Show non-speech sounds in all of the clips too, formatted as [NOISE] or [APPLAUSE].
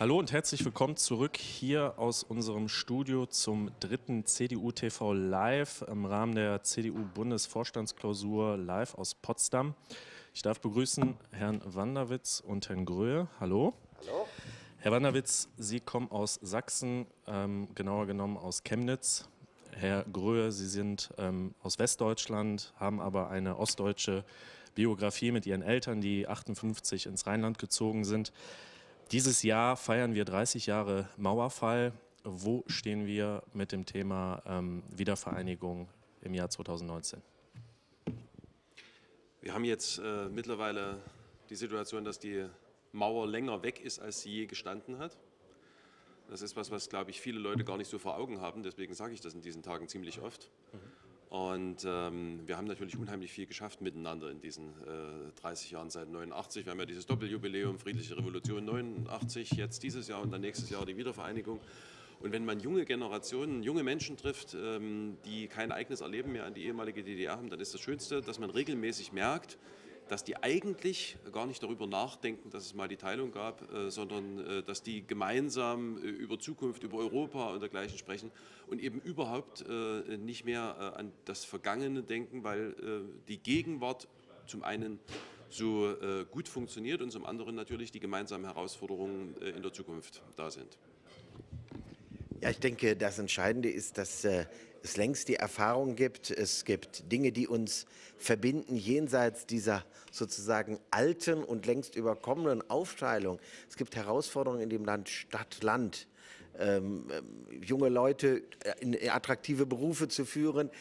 Hallo und herzlich willkommen zurück hier aus unserem Studio zum dritten CDU TV Live im Rahmen der CDU Bundesvorstandsklausur live aus Potsdam. Ich darf begrüßen Herrn Wanderwitz und Herrn Gröhe. Hallo. Hallo. Herr Wanderwitz, Sie kommen aus Sachsen, ähm, genauer genommen aus Chemnitz. Herr Gröhe, Sie sind ähm, aus Westdeutschland, haben aber eine ostdeutsche Biografie mit Ihren Eltern, die 58 ins Rheinland gezogen sind. Dieses Jahr feiern wir 30 Jahre Mauerfall. Wo stehen wir mit dem Thema ähm, Wiedervereinigung im Jahr 2019? Wir haben jetzt äh, mittlerweile die Situation, dass die Mauer länger weg ist, als sie je gestanden hat. Das ist was, was, glaube ich, viele Leute gar nicht so vor Augen haben. Deswegen sage ich das in diesen Tagen ziemlich oft. Mhm. Und ähm, wir haben natürlich unheimlich viel geschafft miteinander in diesen äh, 30 Jahren seit 89. Wir haben ja dieses Doppeljubiläum, Friedliche Revolution 89, jetzt dieses Jahr und dann nächstes Jahr die Wiedervereinigung. Und wenn man junge Generationen, junge Menschen trifft, ähm, die kein eigenes Erleben mehr an die ehemalige DDR haben, dann ist das Schönste, dass man regelmäßig merkt, dass die eigentlich gar nicht darüber nachdenken, dass es mal die Teilung gab, äh, sondern äh, dass die gemeinsam äh, über Zukunft, über Europa und dergleichen sprechen und eben überhaupt nicht mehr an das Vergangene denken, weil die Gegenwart zum einen so gut funktioniert und zum anderen natürlich die gemeinsamen Herausforderungen in der Zukunft da sind. Ja, ich denke, das Entscheidende ist, dass äh, es längst die Erfahrung gibt. Es gibt Dinge, die uns verbinden jenseits dieser sozusagen alten und längst überkommenen Aufteilung. Es gibt Herausforderungen in dem Land Stadt-Land. Ähm, ähm, junge Leute in attraktive Berufe zu führen, äh,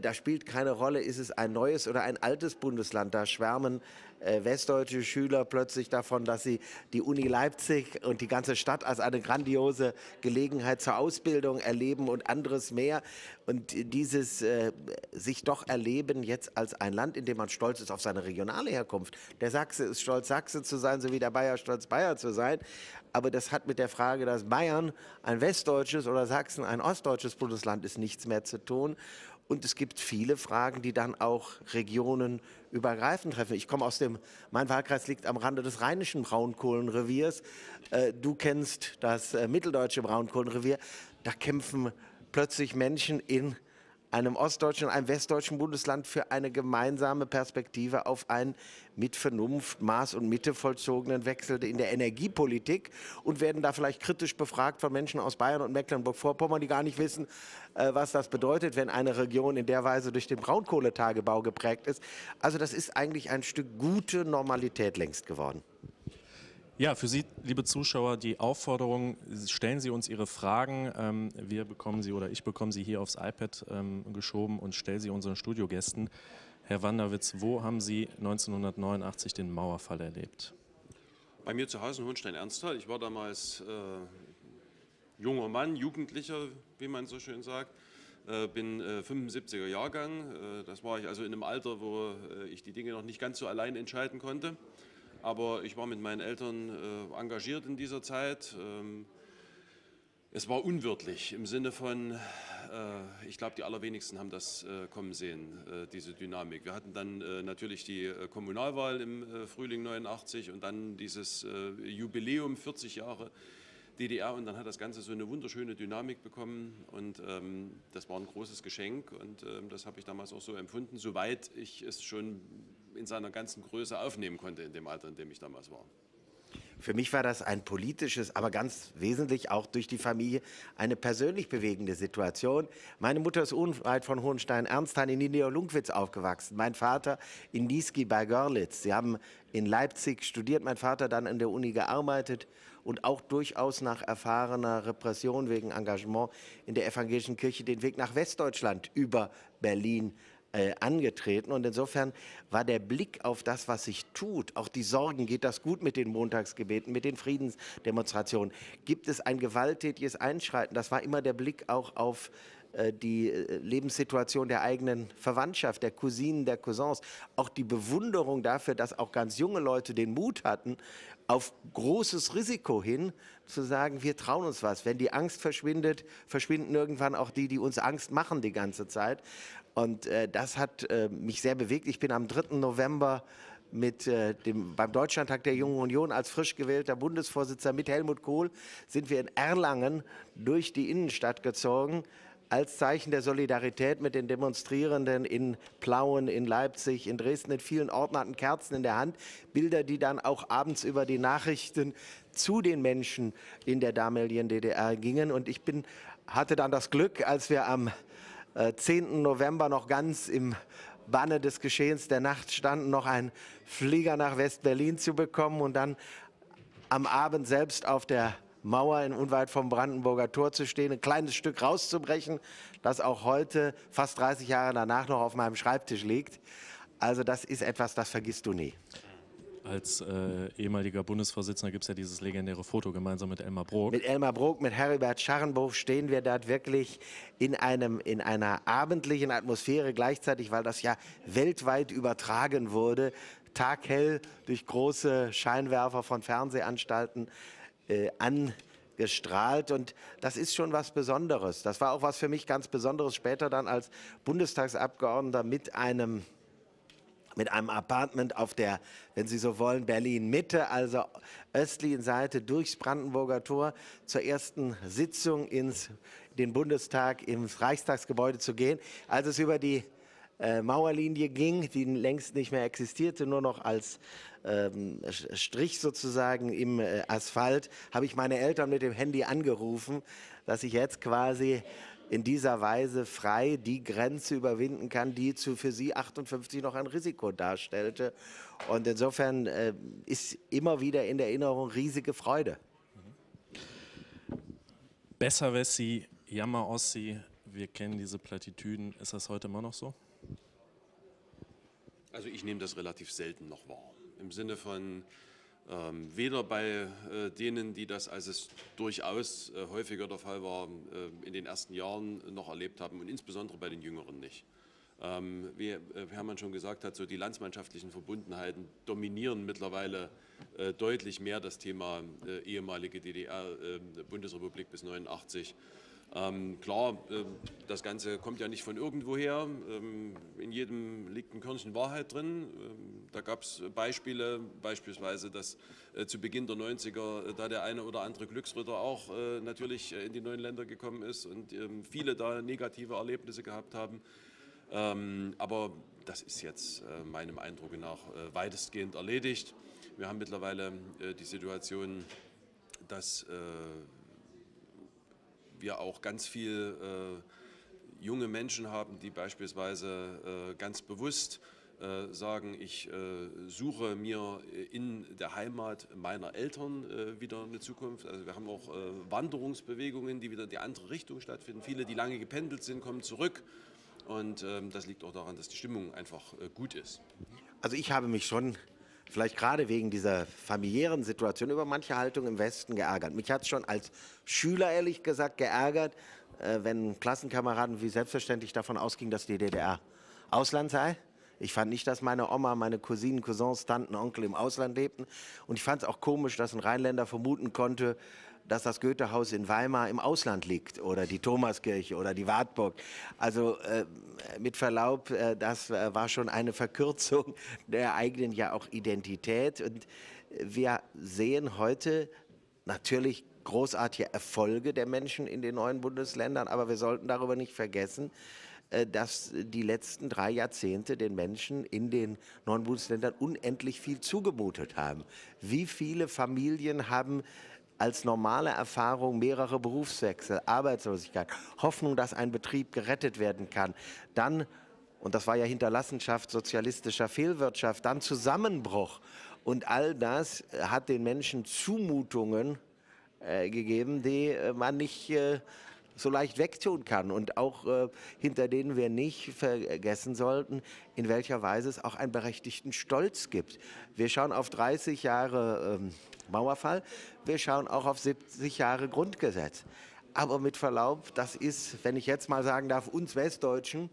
da spielt keine Rolle, ist es ein neues oder ein altes Bundesland. Da schwärmen äh, westdeutsche Schüler plötzlich davon, dass sie die Uni Leipzig und die ganze Stadt als eine grandiose Gelegenheit zur Ausbildung erleben und anderes mehr. Und dieses äh, sich doch erleben jetzt als ein Land, in dem man stolz ist auf seine regionale Herkunft. Der Sachse ist stolz, Sachse zu sein, so wie der Bayer stolz, Bayer zu sein. Aber das hat mit der Frage, dass Bayern ein westdeutsches oder Sachsen ein ostdeutsches Bundesland ist, nichts mehr zu tun. Und es gibt viele Fragen, die dann auch Regionen übergreifend treffen. Ich komme aus dem, mein Wahlkreis liegt am Rande des rheinischen Braunkohlenreviers. Äh, du kennst das äh, mitteldeutsche Braunkohlenrevier. Da kämpfen plötzlich Menschen in einem ostdeutschen und einem westdeutschen Bundesland für eine gemeinsame Perspektive auf einen mit Vernunft, Maß und Mitte vollzogenen Wechsel in der Energiepolitik und werden da vielleicht kritisch befragt von Menschen aus Bayern und Mecklenburg-Vorpommern, die gar nicht wissen, äh, was das bedeutet, wenn eine Region in der Weise durch den Braunkohletagebau geprägt ist. Also das ist eigentlich ein Stück gute Normalität längst geworden. Ja, für Sie, liebe Zuschauer, die Aufforderung, stellen Sie uns Ihre Fragen. Ähm, wir bekommen sie oder ich bekomme sie hier aufs iPad ähm, geschoben und stelle sie unseren Studiogästen. Herr Wanderwitz, wo haben Sie 1989 den Mauerfall erlebt? Bei mir zu Hause in Hohenstein-Ernsthal. Ich war damals äh, junger Mann, Jugendlicher, wie man so schön sagt. Äh, bin äh, 75er Jahrgang. Äh, das war ich also in einem Alter, wo äh, ich die Dinge noch nicht ganz so allein entscheiden konnte. Aber ich war mit meinen Eltern äh, engagiert in dieser Zeit. Ähm, es war unwirtlich im Sinne von, äh, ich glaube, die allerwenigsten haben das äh, kommen sehen, äh, diese Dynamik. Wir hatten dann äh, natürlich die äh, Kommunalwahl im Frühling 89 und dann dieses Jubiläum 40 Jahre DDR und dann hat das Ganze so eine wunderschöne Dynamik bekommen und ähm, das war ein großes Geschenk und ähm, das habe ich damals auch so empfunden, soweit ich es schon in seiner ganzen Größe aufnehmen konnte in dem Alter, in dem ich damals war. Für mich war das ein politisches, aber ganz wesentlich auch durch die Familie eine persönlich bewegende Situation. Meine Mutter ist unweit von Hohenstein-Ernsthal in Niederlungwitz aufgewachsen. Mein Vater in Niesky bei Görlitz. Sie haben in Leipzig studiert, mein Vater dann an der Uni gearbeitet und auch durchaus nach erfahrener Repression wegen Engagement in der evangelischen Kirche den Weg nach Westdeutschland über Berlin äh, angetreten. Und insofern war der Blick auf das, was sich tut, auch die Sorgen, geht das gut mit den Montagsgebeten, mit den Friedensdemonstrationen, gibt es ein gewalttätiges Einschreiten, das war immer der Blick auch auf äh, die äh, Lebenssituation der eigenen Verwandtschaft, der Cousinen, der Cousins, auch die Bewunderung dafür, dass auch ganz junge Leute den Mut hatten, auf großes Risiko hin zu sagen, wir trauen uns was. Wenn die Angst verschwindet, verschwinden irgendwann auch die, die uns Angst machen die ganze Zeit. Und äh, das hat äh, mich sehr bewegt. Ich bin am 3. November mit äh, dem, beim Deutschlandtag der Jungen Union als frisch gewählter Bundesvorsitzender mit Helmut Kohl sind wir in Erlangen durch die Innenstadt gezogen als Zeichen der Solidarität mit den Demonstrierenden in Plauen, in Leipzig, in Dresden, in vielen Orten hatten Kerzen in der Hand. Bilder, die dann auch abends über die Nachrichten zu den Menschen in der damaligen DDR gingen. Und ich bin, hatte dann das Glück, als wir am 10. November noch ganz im Banne des Geschehens der Nacht standen, noch einen Flieger nach West-Berlin zu bekommen und dann am Abend selbst auf der Mauer in unweit vom Brandenburger Tor zu stehen, ein kleines Stück rauszubrechen, das auch heute, fast 30 Jahre danach, noch auf meinem Schreibtisch liegt. Also das ist etwas, das vergisst du nie. Als äh, ehemaliger Bundesvorsitzender gibt es ja dieses legendäre Foto gemeinsam mit Elmar Brok. Mit Elmar Brok, mit Heribert Scharrenbuch stehen wir dort wirklich in, einem, in einer abendlichen Atmosphäre gleichzeitig, weil das ja weltweit übertragen wurde, taghell durch große Scheinwerfer von Fernsehanstalten äh, angestrahlt und das ist schon was Besonderes. Das war auch was für mich ganz Besonderes später dann als Bundestagsabgeordneter mit einem mit einem Apartment auf der, wenn Sie so wollen, Berlin-Mitte, also östlichen Seite durchs Brandenburger Tor zur ersten Sitzung ins den Bundestag ins Reichstagsgebäude zu gehen. Als es über die äh, Mauerlinie ging, die längst nicht mehr existierte, nur noch als ähm, Strich sozusagen im äh, Asphalt, habe ich meine Eltern mit dem Handy angerufen, dass ich jetzt quasi in dieser Weise frei die Grenze überwinden kann, die zu, für sie 58 noch ein Risiko darstellte. Und insofern äh, ist immer wieder in der Erinnerung riesige Freude. Besser Wessi, Jammer Ossi, wir kennen diese Plattitüden. Ist das heute immer noch so? Also ich nehme das relativ selten noch wahr. Im Sinne von ähm, weder bei äh, denen, die das, als es durchaus äh, häufiger der Fall war, äh, in den ersten Jahren noch erlebt haben und insbesondere bei den Jüngeren nicht. Ähm, wie äh, Hermann schon gesagt hat, so die landsmannschaftlichen Verbundenheiten dominieren mittlerweile äh, deutlich mehr das Thema äh, ehemalige DDR, Bundesrepublik bis 89 ähm, klar, äh, das Ganze kommt ja nicht von irgendwoher. Ähm, in jedem liegt ein Körnchen Wahrheit drin. Ähm, da gab es Beispiele, beispielsweise, dass äh, zu Beginn der 90er äh, da der eine oder andere Glücksritter auch äh, natürlich äh, in die neuen Länder gekommen ist und ähm, viele da negative Erlebnisse gehabt haben. Ähm, aber das ist jetzt äh, meinem Eindruck nach weitestgehend erledigt. Wir haben mittlerweile die Situation, dass wir auch ganz viel äh, junge Menschen haben, die beispielsweise äh, ganz bewusst äh, sagen, ich äh, suche mir in der Heimat meiner Eltern äh, wieder eine Zukunft. Also wir haben auch äh, Wanderungsbewegungen, die wieder in die andere Richtung stattfinden. Viele, die lange gependelt sind, kommen zurück. Und ähm, das liegt auch daran, dass die Stimmung einfach gut ist. Also ich habe mich schon vielleicht gerade wegen dieser familiären Situation über manche Haltung im Westen geärgert. Mich hat es schon als Schüler ehrlich gesagt geärgert, äh, wenn Klassenkameraden wie selbstverständlich davon ausgingen, dass die DDR Ausland sei. Ich fand nicht, dass meine Oma, meine Cousinen, Cousins, Tanten, Onkel im Ausland lebten. Und ich fand es auch komisch, dass ein Rheinländer vermuten konnte, dass das Goethehaus in Weimar im Ausland liegt oder die Thomaskirche oder die Wartburg. Also äh, mit Verlaub, äh, das äh, war schon eine Verkürzung [LAUGHS] der eigenen ja auch Identität. Und wir sehen heute natürlich großartige Erfolge der Menschen in den neuen Bundesländern, aber wir sollten darüber nicht vergessen, äh, dass die letzten drei Jahrzehnte den Menschen in den neuen Bundesländern unendlich viel zugemutet haben. Wie viele Familien haben als normale Erfahrung mehrere Berufswechsel, Arbeitslosigkeit, Hoffnung, dass ein Betrieb gerettet werden kann, dann, und das war ja Hinterlassenschaft sozialistischer Fehlwirtschaft, dann Zusammenbruch. Und all das hat den Menschen Zumutungen äh, gegeben, die äh, man nicht äh, so leicht wegtun kann und auch äh, hinter denen wir nicht vergessen sollten, in welcher Weise es auch einen berechtigten Stolz gibt. Wir schauen auf 30 Jahre ähm, Mauerfall, wir schauen auch auf 70 Jahre Grundgesetz. Aber mit Verlaub, das ist, wenn ich jetzt mal sagen darf, uns Westdeutschen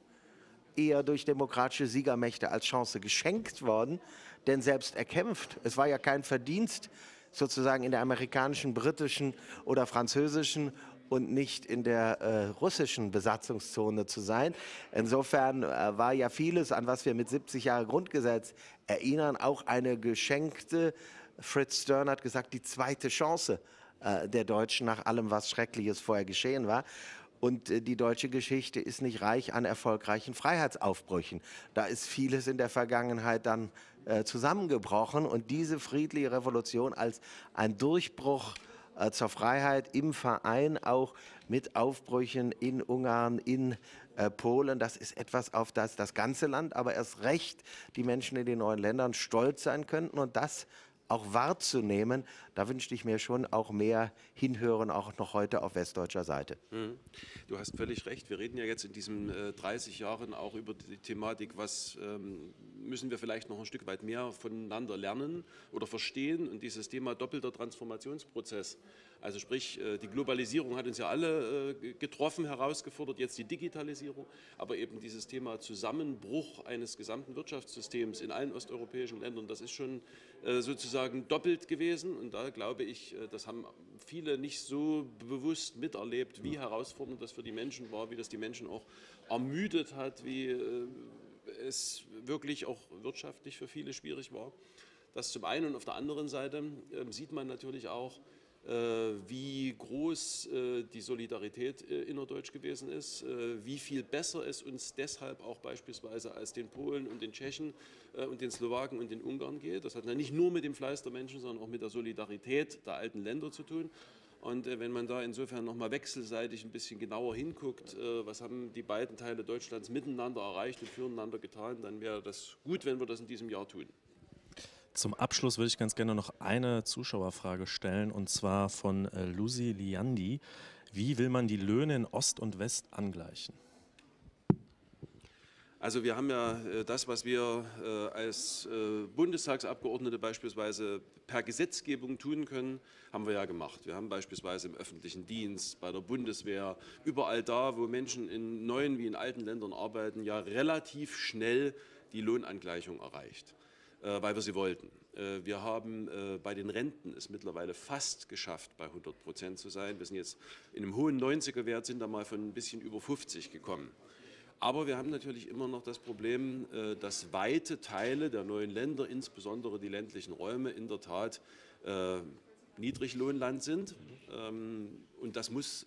eher durch demokratische Siegermächte als Chance geschenkt worden, denn selbst erkämpft. Es war ja kein Verdienst sozusagen in der amerikanischen, britischen oder französischen und nicht in der äh, russischen Besatzungszone zu sein. Insofern äh, war ja vieles, an was wir mit 70 Jahre Grundgesetz erinnern, auch eine geschenkte, Fritz Stern hat gesagt, die zweite Chance äh, der Deutschen nach allem, was Schreckliches vorher geschehen war. Und äh, die deutsche Geschichte ist nicht reich an erfolgreichen Freiheitsaufbrüchen. Da ist vieles in der Vergangenheit dann äh, zusammengebrochen. Und diese friedliche Revolution als ein Durchbruch zur Freiheit im Verein, auch mit Aufbrüchen in Ungarn, in äh, Polen, das ist etwas, auf das das ganze Land, aber erst recht die Menschen in den neuen Ländern stolz sein könnten. Und das auch wahrzunehmen, da wünschte ich mir schon auch mehr Hinhören, auch noch heute auf westdeutscher Seite. Mhm. Du hast völlig recht. Wir reden ja jetzt in diesen äh, 30 Jahren auch über die Thematik, was ähm, müssen wir vielleicht noch ein Stück weit mehr voneinander lernen oder verstehen. Und dieses Thema doppelter Transformationsprozess also sprich, äh, die Globalisierung hat uns ja alle äh, getroffen, herausgefordert, jetzt die Digitalisierung, aber eben dieses Thema Zusammenbruch eines gesamten Wirtschaftssystems in allen osteuropäischen Ländern, das ist schon äh, sozusagen doppelt gewesen. Und da glaube ich, das haben viele nicht so bewusst miterlebt, wie herausfordernd das für die Menschen war, wie das die Menschen auch ermüdet hat, wie es wirklich auch wirtschaftlich für viele schwierig war. Das zum einen und auf der anderen Seite ähm, sieht man natürlich auch, wie groß äh, die Solidarität äh, innerdeutsch gewesen ist, wie viel besser es uns deshalb auch beispielsweise als den Polen und den Tschechen und den Slowaken und den Ungarn geht. Das hat nicht nur mit dem Fleiß der Menschen, sondern auch mit der Solidarität der alten Länder zu tun. Und wenn man da insofern nochmal wechselseitig ein bisschen genauer hinguckt, was haben die beiden Teile Deutschlands miteinander erreicht und füreinander getan, dann wäre das gut, wenn wir das in diesem Jahr tun. Zum Abschluss würde ich ganz gerne noch eine Zuschauerfrage stellen und zwar von äh, Lucy Liandi. Wie will man die Löhne in Ost und West angleichen? Also wir haben ja äh, das, was wir äh, als äh, Bundestagsabgeordnete beispielsweise per Gesetzgebung tun können, haben wir ja gemacht. Wir haben beispielsweise im öffentlichen Dienst, bei der Bundeswehr, überall da, wo Menschen in neuen wie in alten Ländern arbeiten, ja relativ schnell die Lohnangleichung erreicht. Äh, weil wir sie wollten. Äh, wir haben äh, bei den Renten es mittlerweile fast geschafft, bei 100 Prozent zu sein. Wir sind jetzt in einem hohen 90er-Wert, sind da mal von ein bisschen über 50 gekommen. Aber wir haben natürlich immer noch das Problem, dass weite Teile der neuen Länder, insbesondere die ländlichen Räume, in der Tat Niedriglohnland sind. Ähm, und das muss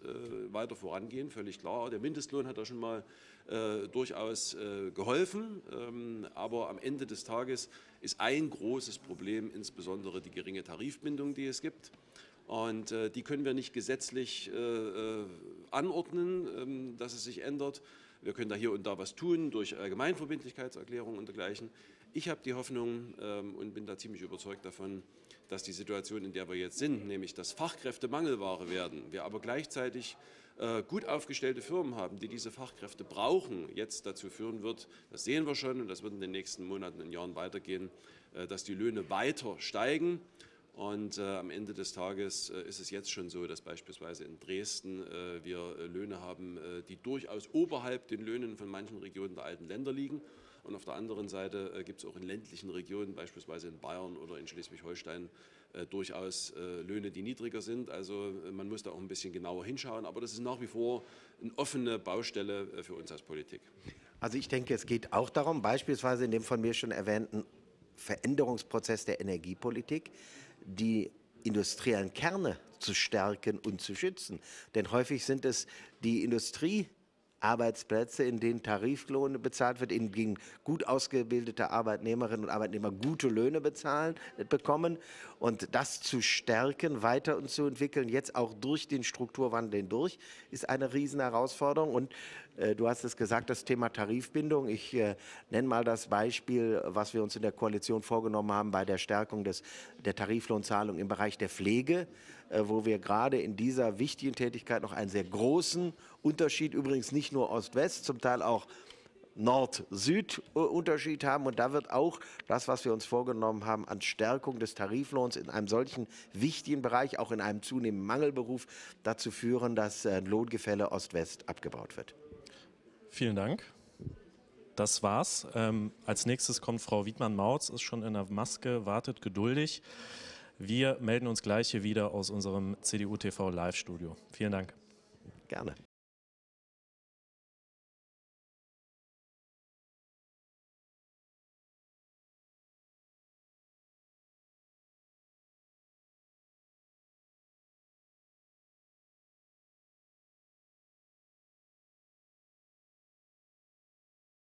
weiter vorangehen, völlig klar. Der Mindestlohn hat da schon mal äh, durchaus äh, geholfen. Ähm, aber am Ende des Tages ist ein großes Problem insbesondere die geringe Tarifbindung, die es gibt. Und äh, die können wir nicht gesetzlich äh, äh, anordnen, ähm, dass es sich ändert. Wir können da hier und da was tun durch Allgemeinverbindlichkeitserklärungen und dergleichen. Ich habe die Hoffnung und bin da ziemlich überzeugt davon, dass die Situation, in der wir jetzt sind, nämlich dass Fachkräfte Mangelware werden, wir aber gleichzeitig äh, gut aufgestellte Firmen haben, die diese Fachkräfte brauchen, jetzt dazu führen wird, das sehen wir schon und das wird in den nächsten Monaten und Jahren weitergehen, äh, dass die Löhne weiter steigen. Und äh, am Ende des Tages äh, ist es jetzt schon so, dass beispielsweise in Dresden äh, wir äh, Löhne haben, die durchaus oberhalb den Löhnen von manchen Regionen der alten Länder liegen. Und auf der anderen Seite gibt es auch in ländlichen Regionen, beispielsweise in Bayern oder in Schleswig-Holstein, äh, durchaus äh, Löhne, die niedriger sind. Also äh, man muss da auch ein bisschen genauer hinschauen. Aber das ist nach wie vor eine offene Baustelle für uns als Politik. Also ich denke, es geht auch darum, beispielsweise in dem von mir schon erwähnten Veränderungsprozess der Energiepolitik, die industriellen Kerne zu stärken und zu schützen. Denn häufig sind es die Industrie, Arbeitsplätze, in denen Tariflohn bezahlt wird, in denen gut ausgebildete Arbeitnehmerinnen und Arbeitnehmer gute Löhne bezahlen, bekommen. Und das zu stärken, weiter und zu entwickeln, jetzt auch durch den Strukturwandel hindurch, ist eine Riesenherausforderung. Und äh, du hast es gesagt, das Thema Tarifbindung. Ich äh, nenne mal das Beispiel, was wir uns in der Koalition vorgenommen haben bei der Stärkung des, der Tariflohnzahlung im Bereich der Pflege. Äh, wo wir gerade in dieser wichtigen Tätigkeit noch einen sehr großen Unterschied, übrigens nicht nur Ost-West, zum Teil auch Nord-Süd-Unterschied haben. Und da wird auch das, was wir uns vorgenommen haben, an Stärkung des Tariflohns in einem solchen wichtigen Bereich, auch in einem zunehmenden Mangelberuf, dazu führen, dass äh, Lohngefälle Ost-West abgebaut wird. Vielen Dank. Das war's. Ähm, als nächstes kommt Frau Wiedmann-Mautz, ist schon in der Maske, wartet geduldig. Wir melden uns gleich hier wieder aus unserem CDU-TV Live-Studio. Vielen Dank. Gerne.